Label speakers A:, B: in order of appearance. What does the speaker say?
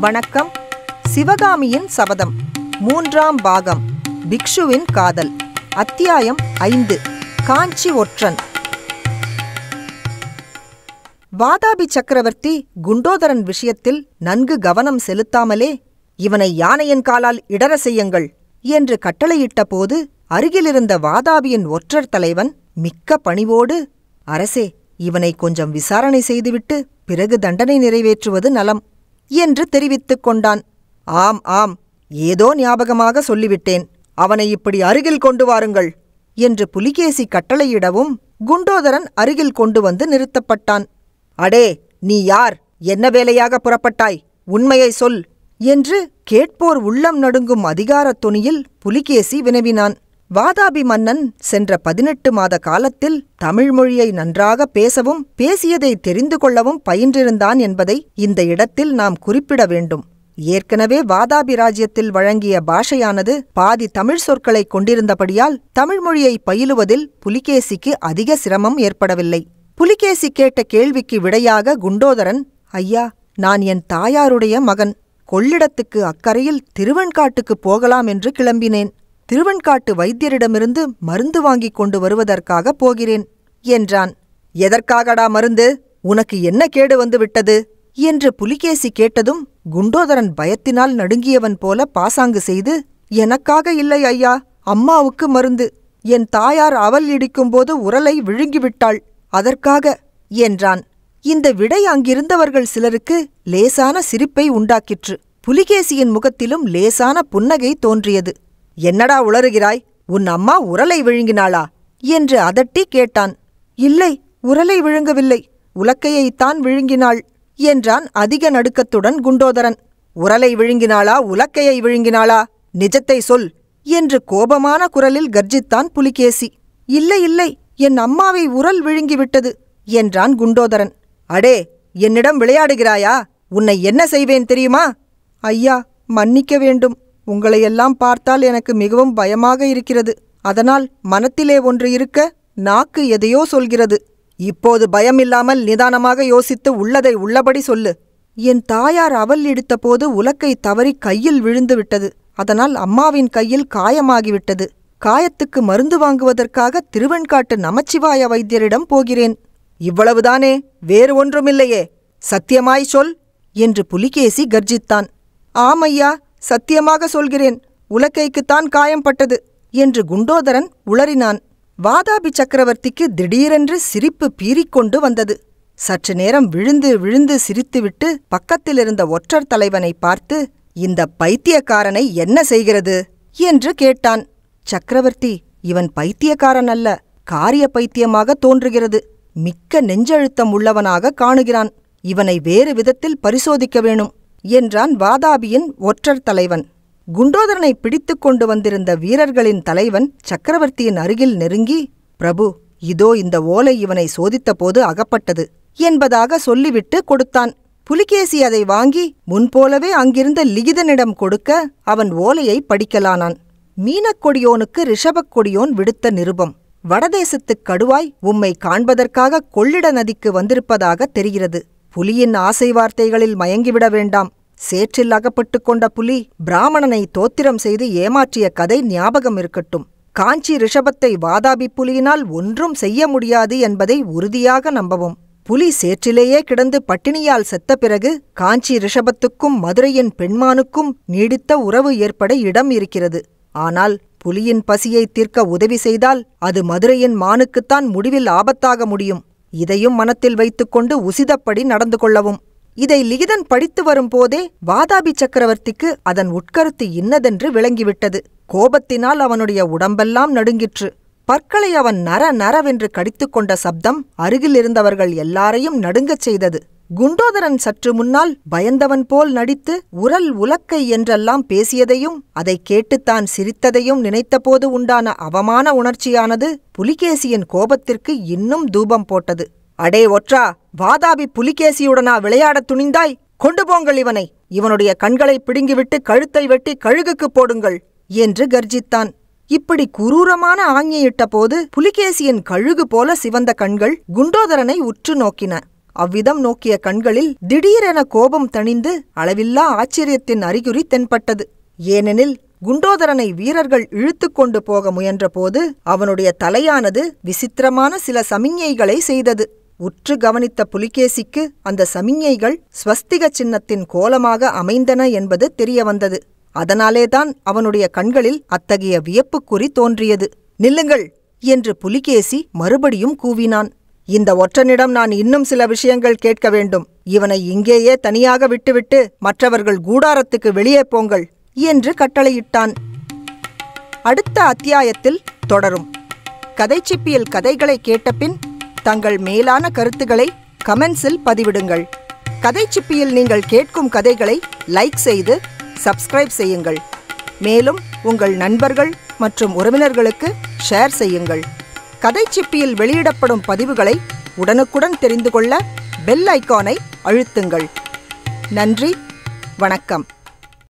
A: வணக்கம். சிவகாமியின் சபதம். மூன்றாம் பாகம். பிக்ஷுவின் காதல். அத்தியாயம் ஐந்து. காஞ்சி ஒற்றன். வாதாபி சக்கரவர்த்தி குண்டோதரன் விஷயத்தில் நன்கு கவனம் செலுத்தாமலே இவனை யானையின் காலால் இடற செய்யுங்கள் என்று கட்டளையிட்ட போது அருகிலிருந்த வாதாபியின் ஒற்றர் தலைவன் மிக்க பணிவோடு அரசே இவனை கொஞ்சம் விசாரணை செய்துவிட்டு பிறகு தண்டனை நிறைவேற்றுவது நலம். என்று தெரிவித்துக் கொண்டான். ஆம் ஆம் ஏதோ ஞாபகமாக சொல்லிவிட்டேன். அவனை இப்படி அருகில் கொண்டு வாருங்கள் என்று புலிகேசி கட்டளையிடவும் குண்டோதரன் அருகில் கொண்டு வந்து நிறுத்தப்பட்டான். அடே நீ யார்? என்ன வேலையாக புறப்பட்டாய்? உண்மையை சொல் என்று கேட்போர் உள்ளம் நடுங்கும் அதிகாரத் துணியில் புலிகேசி வினவினான். வாதாபி மன்னன் சென்ற பதினெட்டு மாத காலத்தில் தமிழ் மொழியை நன்றாக பேசவும் பேசியதை தெரிந்து கொள்ளவும் பயின்றிருந்தான் என்பதை இந்த இடத்தில் நாம் குறிப்பிட வேண்டும். ஏற்கனவே வாதாபி ராஜ்யத்தில் வழங்கிய பாஷையானது பாதி தமிழ் சொற்களை கொண்டிருந்தபடியால் தமிழ் மொழியை பயிலுவதில் புலிகேசிக்கு அதிக சிரமம் ஏற்படவில்லை. புலிகேசி கேட்ட கேள்விக்கு விடையாக குண்டோதரன் ஐயா நான் என் தாயாருடைய மகன். கொள்ளிடத்துக்கு அக்கறையில் திருவெண்காட்டுக்குப் போகலாம் என்று கிளம்பினேன். திருவெண்காட்டு வைத்தியரிடமிருந்து மருந்து வாங்கிக் கொண்டு வருவதற்காக போகிறேன் என்றான். எதற்காகடா மருந்து? உனக்கு என்ன கேடு வந்து விட்டது என்று புலிகேசி கேட்டதும் குண்டோதரன் பயத்தினால் நடுங்கியவன் போல பாசாங்கு செய்து எனக்காக இல்லை ஐயா அம்மாவுக்கு மருந்து. என் தாயார் அவல் இடிக்கும்போது உரலை விழுங்கிவிட்டாள். அதற்காக என்றான். இந்த விடை அங்கிருந்தவர்கள் சிலருக்கு லேசான சிரிப்பை உண்டாக்கிற்று. புலிகேசியின் முகத்திலும் லேசான புன்னகை தோன்றியது. என்னடா உளறுகிறாய்? உன் அம்மா உரலை விழுங்கினாளா? என்று அதட்டி கேட்டான். இல்லை உரலை விழுங்கவில்லை. உலக்கையைத்தான் விழுங்கினாள் என்றான் அதிக நடுக்கத்துடன் குண்டோதரன். உரலை விழுங்கினாளா? உலக்கையை விழுங்கினாளா? நிஜத்தை சொல் என்று கோபமான குரலில் கர்ஜித்தான் புலிகேசி. இல்லை இல்லை என் அம்மாவை உரல் விழுங்கிவிட்டது என்றான் குண்டோதரன். அடே என்னிடம் விளையாடுகிறாயா? உன்னை என்ன செய்வேன் தெரியுமா? ஐயா மன்னிக்க வேண்டும். உங்களையெல்லாம் பார்த்தால் எனக்கு மிகவும் பயமாக இருக்கிறது. அதனால் மனத்திலே ஒன்று இருக்க நாக்கு எதையோ சொல்கிறது. இப்போது பயமில்லாமல் நிதானமாக யோசித்து உள்ளதை உள்ளபடி சொல்லு. என் தாயார் அவல் இடித்தபோது உலக்கை தவறி கையில் விழுந்து விட்டது. அதனால் அம்மாவின் கையில் காயமாகிவிட்டது. காயத்துக்கு மருந்து வாங்குவதற்காக திருவெண்காட்டு நமச்சிவாய வைத்தியரிடம் போகிறேன். இவ்வளவுதானே வேறு ஒன்றுமில்லையே. சத்தியமாய் சொல் என்று புலிகேசி கர்ஜித்தான். ஆமையா சத்தியமாக சொல்கிறேன் உலக்கைக்குத்தான் காயம்பட்டது என்று குண்டோதரன் உளறினான். வாதாபி சக்கரவர்த்திக்கு திடீரென்று சிரிப்பு பீறிக்கொண்டு வந்தது. சற்று நேரம் விழுந்து விழுந்து சிரித்துவிட்டு பக்கத்திலிருந்த ஒற்றர் தலைவனை பார்த்து இந்த பைத்தியக்காரனை என்ன செய்கிறது? என்று கேட்டான். சக்கரவர்த்தி இவன் பைத்தியக்காரன் அல்ல காரிய பைத்தியமாக தோன்றுகிறது. மிக்க நெஞ்சழுத்தம் உள்ளவனாக காணுகிறான். இவனை வேறு விதத்தில் பரிசோதிக்க வேணும். என்றான் வாதாபியின் ஒற்றர் தலைவன். குண்டோதரனை பிடித்துக் கொண்டு வந்திருந்த வீரர்களின் தலைவன் சக்கரவர்த்தியின் அருகில் நெருங்கி பிரபு இதோ இந்த ஓலை இவனை சோதித்தபோது அகப்பட்டது என்பதாக சொல்லிவிட்டு கொடுத்தான். புலிகேசி அதை வாங்கி முன்போலவே அங்கிருந்த லிகிதனிடம் கொடுக்க அவன் ஓலையை படிக்கலானான். மீனக்கொடியோனுக்கு ரிஷபக் கொடியோன் விடுத்த நிருபம். வடதேசத்துக் கடுவாய் உம்மை காண்பதற்காக கொள்ளிட நதிக்கு வந்திருப்பதாக தெரிகிறது. புலியின் ஆசை வார்த்தைகளில் மயங்கிவிட வேண்டாம். சேற்றில் அகப்பட்டுக் கொண்ட புலி பிராமணனை தோத்திரம் செய்து ஏமாற்றிய கதை ஞாபகம் இருக்கட்டும். காஞ்சி ரிஷபத்தை வாதாபி புலியினால் ஒன்றும் செய்ய முடியாது என்பதை உறுதியாக நம்பவும். புலி சேற்றிலேயே கிடந்து பட்டினியால் செத்த பிறகு காஞ்சி ரிஷபத்துக்கும் மதுரையின் பெண்மானுக்கும் நீடித்த உறவு ஏற்பட இடம் இருக்கிறது. ஆனால் புலியின் பசியை தீர்க்க உதவி செய்தால் அது மதுரையின் மானுக்குத்தான் முடிவில் ஆபத்தாக முடியும். இதையும் மனத்தில் வைத்துக்கொண்டு உசிதப்படி நடந்து கொள்ளவும். இதை லிகிதன் படித்து வரும்போதே வாதாபி சக்கரவர்த்திக்கு அதன் உட்கருத்து இன்னதென்று விளங்கிவிட்டது. கோபத்தினால் அவனுடைய உடம்பெல்லாம் நடுங்கிற்று. பற்களை அவன் நர நரவென்று கடித்துக்கொண்ட சப்தம் அருகிலிருந்தவர்கள் எல்லாரையும் நடுங்கச் செய்தது. குண்டோதரன் சற்று முன்னால் பயந்தவன் போல் நடித்து உரல் உலக்கை என்றெல்லாம் பேசியதையும் அதை கேட்டுத்தான் சிரித்ததையும் நினைத்தபோது உண்டான அவமான உணர்ச்சியானது புலிகேசியின் கோபத்திற்கு இன்னும் தூபம் போட்டது. அடே ஒற்றா வாதாபி புலிகேசியுடனா விளையாடத் துணிந்தாய்? கொண்டு போங்கள் இவனை. இவனுடைய கண்களை பிடுங்கிவிட்டு கழுத்தை வெட்டி கழுகுக்குப் போடுங்கள் என்று கர்ஜித்தான். இப்படி குரூரமான ஆஞ்ஞையிட்ட போது புலிகேசியின் கழுகு போல சிவந்த கண்கள் குண்டோதரனை உற்று நோக்கின. அவ்விதம் நோக்கிய கண்களில் திடீரென கோபம் தணிந்து அளவில்லா ஆச்சரியத்தின் அறிகுறி தென்பட்டது. ஏனெனில் குண்டோதரனை வீரர்கள் இழுத்து கொண்டு போக முயன்றபோது அவனுடைய தலையானது விசித்திரமான சில சமிஞ்ஞைகளை செய்தது. உற்று கவனித்த புலிகேசிக்கு அந்த சமிஞ்ஞைகள் ஸ்வஸ்திக சின்னத்தின் கோலமாக அமைந்தன என்பது தெரியவந்தது. அதனாலேதான் அவனுடைய கண்களில் அத்தகைய வியப்புக்குறி தோன்றியது. நில்லுங்கள் என்று புலிகேசி மறுபடியும் கூவினான். இந்த ஒற்றனிடம் நான் இன்னும் சில விஷயங்கள் கேட்க வேண்டும். இவனை இங்கேயே தனியாக விட்டுவிட்டு மற்றவர்கள் கூடாரத்துக்கு வெளியே போங்கள் என்று கட்டளையிட்டான். அடுத்த அத்தியாயத்தில் தொடரும். கதை சிப்பியில் கதைகளை கேட்டபின் தங்கள் மேலான கருத்துக்களை கமெண்ட்ஸில் பதிவிடுங்கள். கதை சிப்பியில் நீங்கள் கேட்கும் கதைகளை லைக் செய்து சப்ஸ்கிரைப் செய்யுங்கள். மேலும் உங்கள் நண்பர்கள் மற்றும் உறவினர்களுக்கு ஷேர் செய்யுங்கள். கதை சிப்பியில் வெளியிடப்படும் பதிவுகளை உடனுக்குடன் தெரிந்து கொள்ள பெல் ஐக்கானை அழுத்துங்கள். நன்றி வணக்கம்.